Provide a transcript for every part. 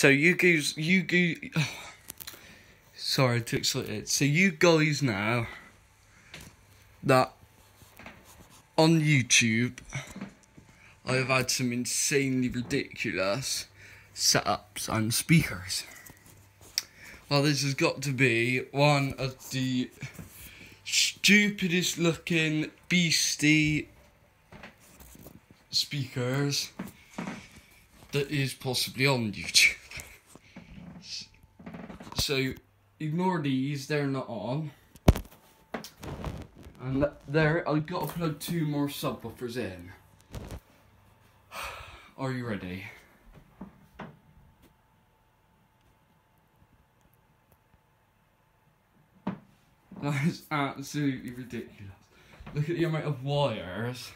So you guys, you go. Sorry to explain it. So you guys now that on YouTube, I've had some insanely ridiculous setups and speakers. Well, this has got to be one of the stupidest looking beastie speakers that is possibly on YouTube. So ignore these, they're not on. And there, I've got to plug two more subwoofers in. Are you ready? That is absolutely ridiculous. Look at the amount of wires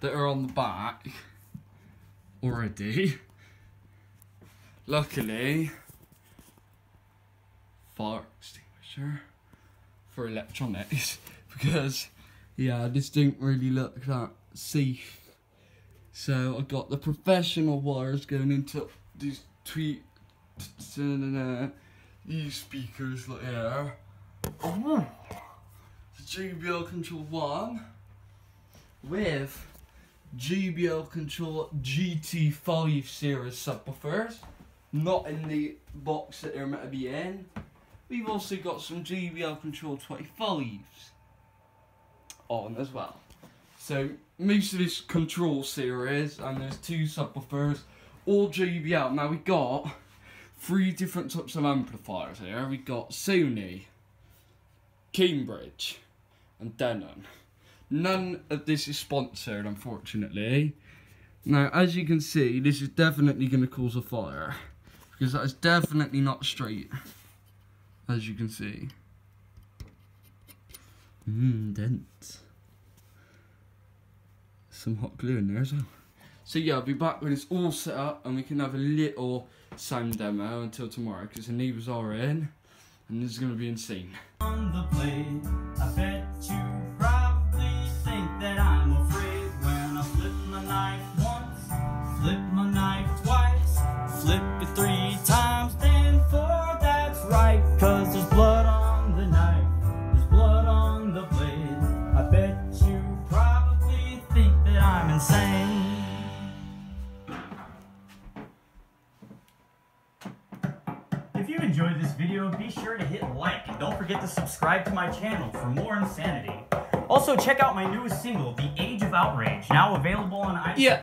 that are on the back already. Luckily, extinguisher for electronics because yeah, this didn't really look that safe. So I got the professional wires going into these tweet uh, these speakers like here. Oh, the JBL Control 1 with JBL Control GT5 series subwoofers. Not in the box that they're meant to be in. We've also got some JBL Control 25s on as well. So most of this control series and there's two subwoofers, all JBL. Now we got three different types of amplifiers here. We got Sony, Cambridge, and Denon. None of this is sponsored, unfortunately. Now, as you can see, this is definitely going to cause a fire. Because that is definitely not straight. As you can see. Mmm, dent. Some hot glue in there as well. So yeah, I'll be back when it's all set up and we can have a little sound demo until tomorrow because the neighbours are in and this is going to be insane. If you enjoyed this video, be sure to hit like and don't forget to subscribe to my channel for more insanity. Also, check out my newest single, The Age of Outrage, now available on iTunes. Yeah.